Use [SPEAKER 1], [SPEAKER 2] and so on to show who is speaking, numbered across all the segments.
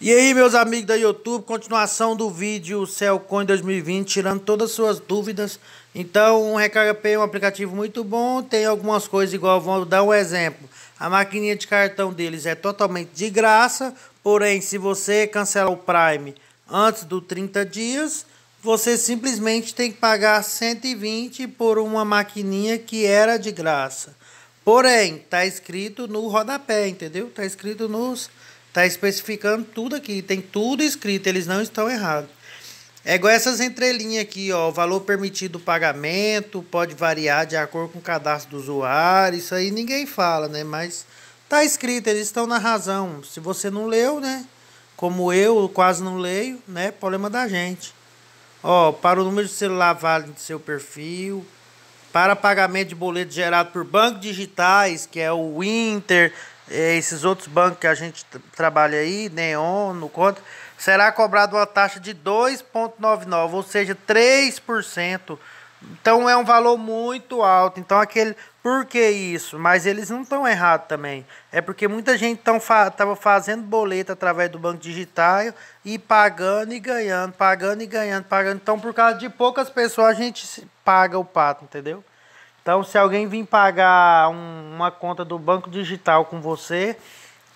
[SPEAKER 1] E aí, meus amigos da YouTube, continuação do vídeo Cellcoin 2020, tirando todas as suas dúvidas. Então, o Recarga Pay é um aplicativo muito bom, tem algumas coisas igual, vou dar um exemplo. A maquininha de cartão deles é totalmente de graça, porém, se você cancelar o Prime antes do 30 dias, você simplesmente tem que pagar 120 por uma maquininha que era de graça. Porém, tá escrito no rodapé, entendeu? Tá escrito nos Tá especificando tudo aqui, tem tudo escrito, eles não estão errados. É igual essas entrelinhas aqui, ó, o valor permitido do pagamento pode variar de acordo com o cadastro do usuário, isso aí ninguém fala, né? Mas tá escrito, eles estão na razão. Se você não leu, né? Como eu quase não leio, né? Problema da gente. Ó, para o número de celular válido seu perfil, para pagamento de boleto gerado por bancos digitais, que é o Inter, esses outros bancos que a gente trabalha aí, Neon, no conta, será cobrado uma taxa de 2,99, ou seja, 3%. Então é um valor muito alto. Então aquele, por que isso? Mas eles não estão errados também. É porque muita gente estava fa fazendo boleto através do banco digital e pagando e ganhando, pagando e ganhando, pagando. Então por causa de poucas pessoas a gente paga o pato, entendeu? Então, se alguém vir pagar um, uma conta do banco digital com você,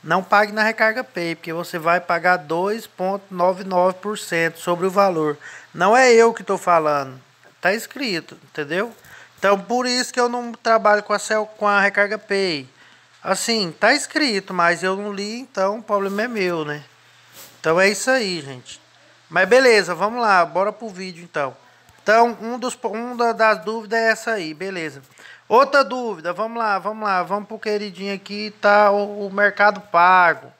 [SPEAKER 1] não pague na Recarga Pay, porque você vai pagar 2,99% sobre o valor. Não é eu que estou falando, tá escrito, entendeu? Então, por isso que eu não trabalho com a, Cel, com a Recarga Pay. Assim, tá escrito, mas eu não li, então o problema é meu, né? Então é isso aí, gente. Mas beleza, vamos lá, bora pro vídeo então. Então, um dos, uma das dúvidas é essa aí, beleza. Outra dúvida, vamos lá, vamos lá, vamos pro queridinho aqui, tá o, o Mercado Pago.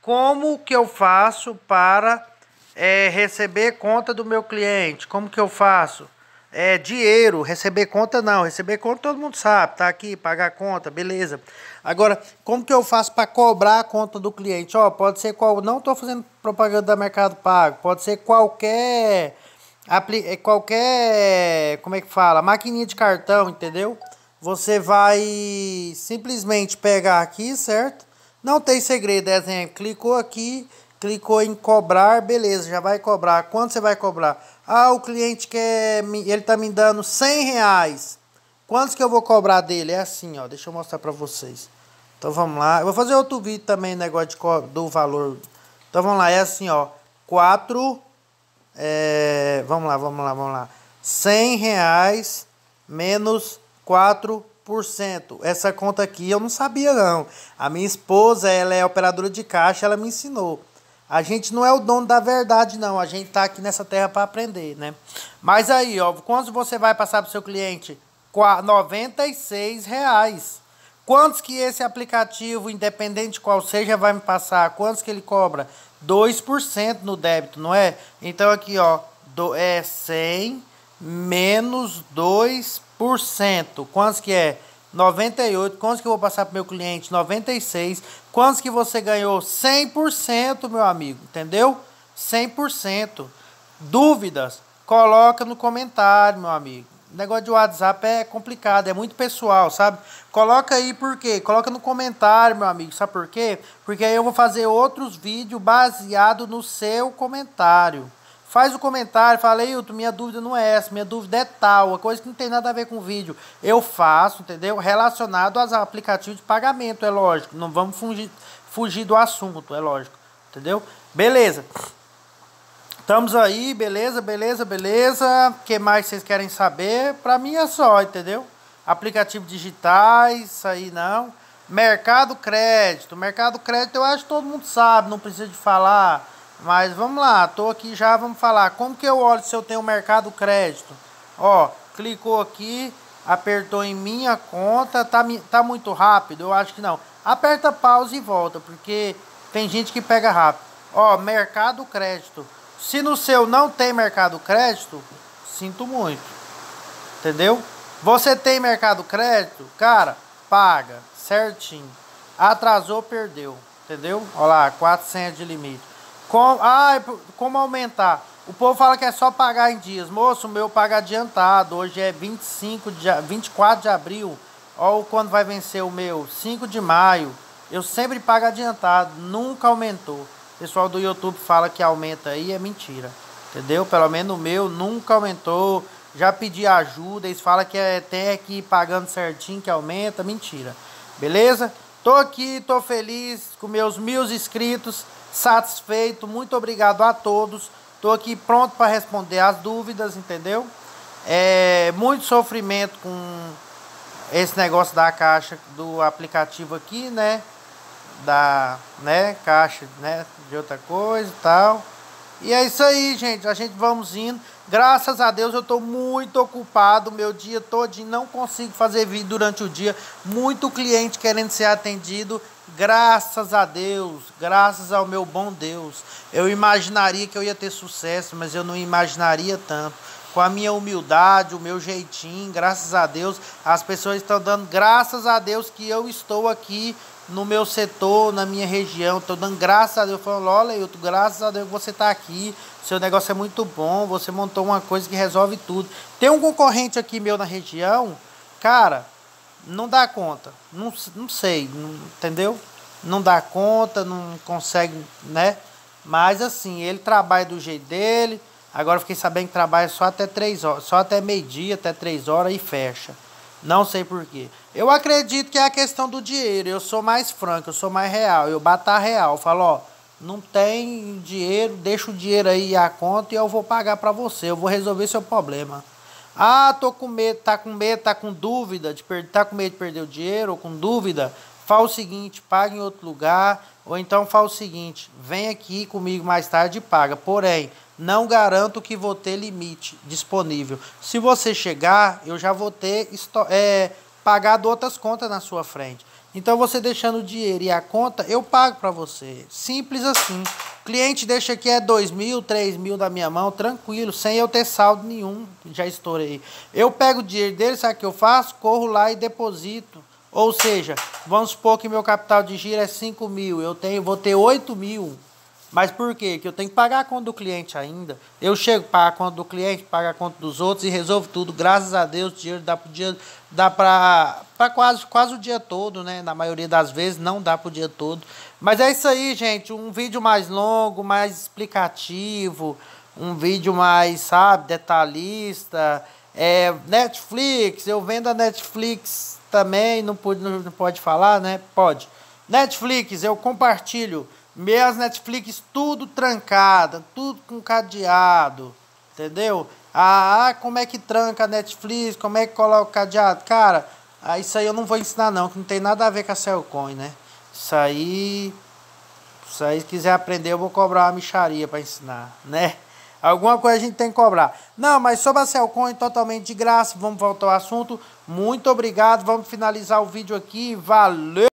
[SPEAKER 1] Como que eu faço para é, receber conta do meu cliente? Como que eu faço? É, dinheiro, receber conta não, receber conta todo mundo sabe, tá aqui, pagar conta, beleza. Agora, como que eu faço para cobrar a conta do cliente? Ó, pode ser qual, não estou fazendo propaganda da Mercado Pago, pode ser qualquer é qualquer, como é que fala, maquininha de cartão, entendeu? Você vai simplesmente pegar aqui, certo? Não tem segredo, exemplo, clicou aqui, clicou em cobrar, beleza, já vai cobrar. Quanto você vai cobrar? Ah, o cliente quer, ele tá me dando 100 reais. Quantos que eu vou cobrar dele? É assim, ó, deixa eu mostrar pra vocês. Então vamos lá, eu vou fazer outro vídeo também, negócio de, do valor. Então vamos lá, é assim, ó, 4 é, vamos lá, vamos lá, vamos lá. 100 reais menos 4%. Essa conta aqui eu não sabia não. A minha esposa, ela é operadora de caixa, ela me ensinou. A gente não é o dono da verdade não, a gente tá aqui nessa terra para aprender, né? Mas aí, ó, quanto você vai passar pro seu cliente? 96 reais. Quantos que esse aplicativo, independente qual seja, vai me passar? Quantos que ele cobra? 2% no débito, não é? Então aqui, ó, do, é 100 menos 2%. Quantos que é? 98. Quantos que eu vou passar para meu cliente? 96. Quantos que você ganhou? 100%, meu amigo. Entendeu? 100%. Dúvidas? Coloca no comentário, meu amigo negócio de WhatsApp é complicado, é muito pessoal, sabe? Coloca aí por quê? Coloca no comentário, meu amigo, sabe por quê? Porque aí eu vou fazer outros vídeos baseado no seu comentário. Faz o comentário, fala, Hilton, minha dúvida não é essa, minha dúvida é tal, uma coisa que não tem nada a ver com o vídeo. Eu faço, entendeu? Relacionado aos aplicativos de pagamento, é lógico. Não vamos fugir, fugir do assunto, é lógico. Entendeu? Beleza. Estamos aí, beleza, beleza, beleza. O que mais vocês querem saber? Para mim é só, entendeu? Aplicativo digitais, isso aí não. Mercado crédito. Mercado crédito eu acho que todo mundo sabe, não precisa de falar. Mas vamos lá, tô aqui já, vamos falar. Como que eu olho se eu tenho mercado crédito? Ó, clicou aqui, apertou em minha conta, tá, tá muito rápido? Eu acho que não. Aperta pause e volta, porque tem gente que pega rápido. Ó, mercado crédito. Se no seu não tem mercado crédito, sinto muito. Entendeu? Você tem mercado crédito, cara, paga certinho. Atrasou, perdeu. Entendeu? Olha lá, 400 de limite. Com, ah, como aumentar? O povo fala que é só pagar em dias. Moço, o meu paga adiantado. Hoje é 25 de, 24 de abril. Olha quando vai vencer o meu. 5 de maio. Eu sempre pago adiantado. Nunca aumentou. pessoal do YouTube fala que aumenta aí, é mentira. Entendeu? Pelo menos o meu nunca aumentou. Já pedi ajuda, eles falam que é, que ir pagando certinho que aumenta, mentira. Beleza? Tô aqui, tô feliz com meus mil inscritos, satisfeito. Muito obrigado a todos. Tô aqui pronto para responder as dúvidas, entendeu? É muito sofrimento com esse negócio da caixa do aplicativo aqui, né? Da, né, caixa, né, de outra coisa e tal. E é isso aí, gente. A gente vamos indo. Graças a Deus eu estou muito ocupado, meu dia todo, não consigo fazer vídeo durante o dia. Muito cliente querendo ser atendido. Graças a Deus, graças ao meu bom Deus. Eu imaginaria que eu ia ter sucesso, mas eu não imaginaria tanto. Com a minha humildade, o meu jeitinho, graças a Deus, as pessoas estão dando graças a Deus que eu estou aqui no meu setor, na minha região. Estou dando graças a Deus, falando, olha, eu graças a Deus que você está aqui. Seu negócio é muito bom, você montou uma coisa que resolve tudo. Tem um concorrente aqui meu na região, cara, não dá conta. Não, não sei, não, entendeu? Não dá conta, não consegue, né? Mas assim, ele trabalha do jeito dele. Agora fiquei sabendo que trabalha só até três horas, só até meio-dia, até três horas e fecha. Não sei porquê. Eu acredito que é a questão do dinheiro. Eu sou mais franco, eu sou mais real. Eu bato a real. falo, ó, não tem dinheiro, deixa o dinheiro aí a conta e eu vou pagar para você. Eu vou resolver seu problema. Ah, tô com medo, tá com medo, tá com dúvida de perder, tá com medo de perder o dinheiro ou com dúvida? Fala o seguinte, paga em outro lugar, ou então fala o seguinte, vem aqui comigo mais tarde e paga. Porém, não garanto que vou ter limite disponível. Se você chegar, eu já vou ter é, pagado outras contas na sua frente. Então você deixando o dinheiro e a conta, eu pago para você. Simples assim. O cliente deixa aqui é dois mil, três mil da minha mão, tranquilo, sem eu ter saldo nenhum. Já estourei. Eu pego o dinheiro dele, sabe o que eu faço? Corro lá e deposito. Ou seja, vamos supor que meu capital de giro é 5 mil, eu tenho, vou ter 8 mil. Mas por quê? Que eu tenho que pagar a conta do cliente ainda. Eu chego, pago a conta do cliente, pago a conta dos outros e resolvo tudo. Graças a Deus, o dinheiro dá para dia, dá para quase, quase o dia todo, né? Na maioria das vezes não dá para o dia todo. Mas é isso aí, gente. Um vídeo mais longo, mais explicativo, um vídeo mais, sabe, detalhista. É, Netflix, eu vendo a Netflix também, não pode, não pode falar, né? Pode. Netflix, eu compartilho minhas Netflix tudo trancada, tudo com cadeado, entendeu? Ah, como é que tranca a Netflix, como é que coloca o cadeado? Cara, ah, isso aí eu não vou ensinar não, que não tem nada a ver com a Cellcoin, né? Isso aí, isso aí se quiser aprender eu vou cobrar uma micharia para ensinar, né? Alguma coisa a gente tem que cobrar. Não, mas sobre a Cellcoin totalmente de graça, vamos voltar ao assunto. Muito obrigado, vamos finalizar o vídeo aqui, valeu!